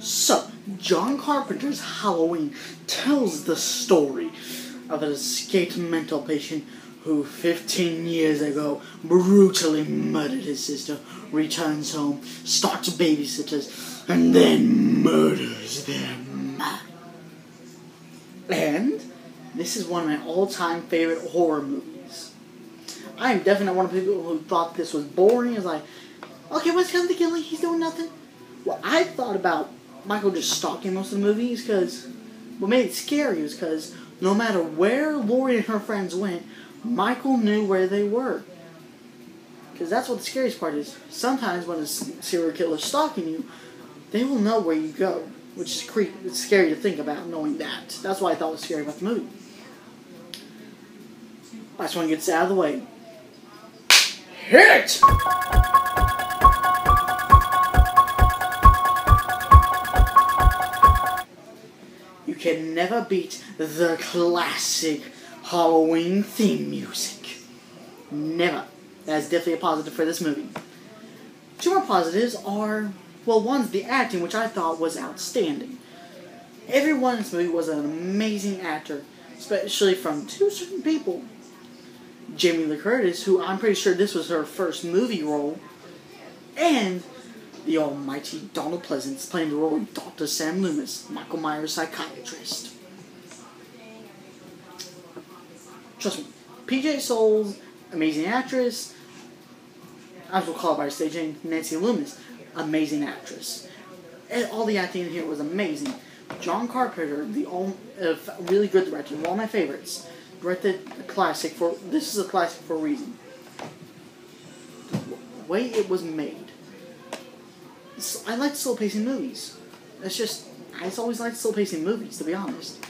So, John Carpenter's Halloween tells the story of an escaped mental patient who 15 years ago brutally murdered his sister, returns home, stalks babysitters, and then murders them. And this is one of my all-time favorite horror movies. I am definitely one of the people who thought this was boring. It's like, okay, what's coming to killing? He's doing nothing. Well, I thought about Michael just stalking most of the movies because what made it scary was because no matter where Laurie and her friends went, Michael knew where they were. Because that's what the scariest part is. Sometimes when a serial killer's stalking you, they will know where you go, which is creepy. It's scary to think about knowing that. That's why I thought it was scary about the movie. I just want to get this out of the way. Hit! You can never beat the classic Halloween theme music. Never. That's definitely a positive for this movie. Two more positives are, well, one's the acting, which I thought was outstanding. Everyone in this movie was an amazing actor, especially from two certain people. Jamie Lee Curtis, who I'm pretty sure this was her first movie role, and the almighty Donald Pleasence playing the role of Dr. Sam Loomis, Michael Myers' psychiatrist. Trust me, PJ Soles, amazing actress. I will call her by her stage name, Nancy Loomis, amazing actress. And all the acting in here was amazing. John Carpenter, the all, uh, really good director, one of my favorites, directed a classic for. This is a classic for a reason. The way it was made. I like slow pacing movies. It's just I just always liked slow pacing movies, to be honest.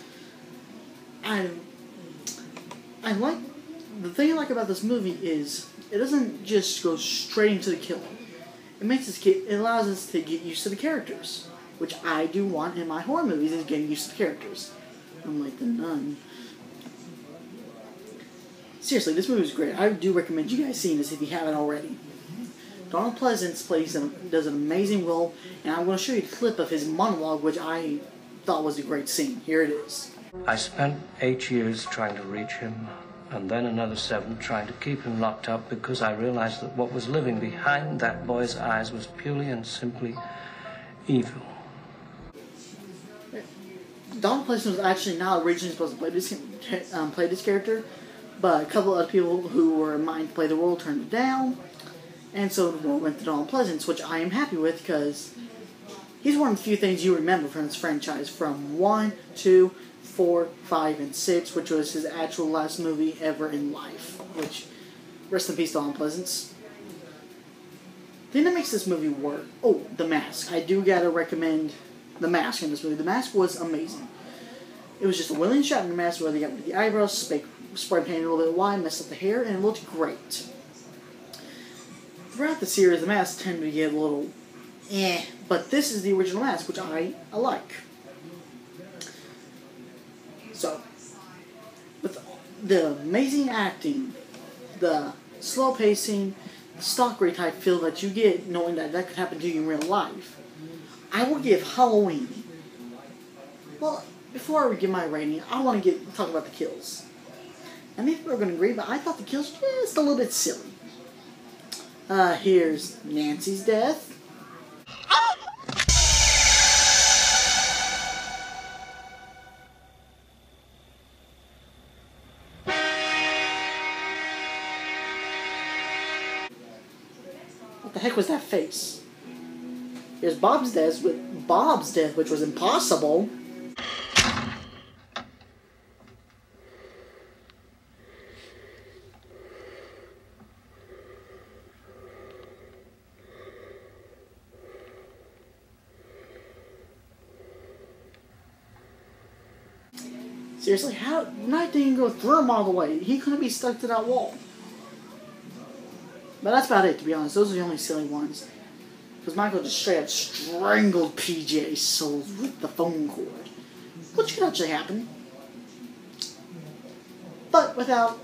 I I like the thing I like about this movie is it doesn't just go straight into the killing. It makes us get it allows us to get used to the characters, which I do want in my horror movies is getting used to the characters. Unlike the nun. Seriously, this movie is great. I do recommend you guys seeing this if you haven't already. Donald Pleasence plays an, does an amazing role, and I'm going to show you a clip of his monologue, which I thought was a great scene. Here it is. I spent eight years trying to reach him, and then another seven trying to keep him locked up because I realized that what was living behind that boy's eyes was purely and simply evil. Donald Pleasence was actually not originally supposed to play this um, play this character, but a couple other people who were in mind to play the role turned it down, and so the role went to Donald Pleasence, which I am happy with because he's one of the few things you remember from this franchise from one, two, four, five, and six, which was his actual last movie ever in life. Which, rest in peace, Donald Pleasence. The thing that makes this movie work. Oh, The Mask. I do gotta recommend The Mask in this movie. The Mask was amazing. It was just a William Shatner mask where they got the eyebrows, spray, spray painted a little bit wide, messed up the hair, and it looked great. Throughout the series, the masks tend to get a little eh, but this is the original mask, which I, I like. So, with the amazing acting, the slow pacing, the stalkery type feel that you get knowing that that could happen to you in real life, I will give Halloween. Well, before I give my rating, I want to get talk about the kills. And people are going to agree, but I thought the kills just a little bit silly. Uh, here's Nancy's death. What the heck was that face? Here's Bob's death, with Bob's death, which was impossible. Seriously, how Knight didn't go through him all the way? He couldn't be stuck to that wall. But that's about it, to be honest. Those are the only silly ones. Because Michael just straight up strangled PJ Soles with the phone cord. Which could actually happen. But without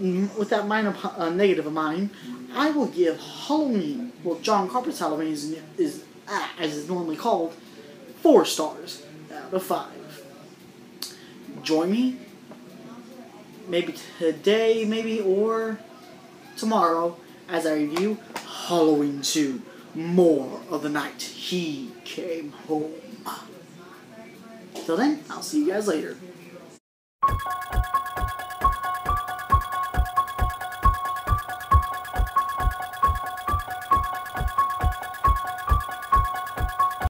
with that minor uh, negative of mine, I will give Halloween, well, John Carpenter's Halloween is, is ah, as it's normally called, four stars out of five. Join me, maybe today, maybe or tomorrow, as I review Halloween 2. More of the night he came home. Till then, I'll see you guys later.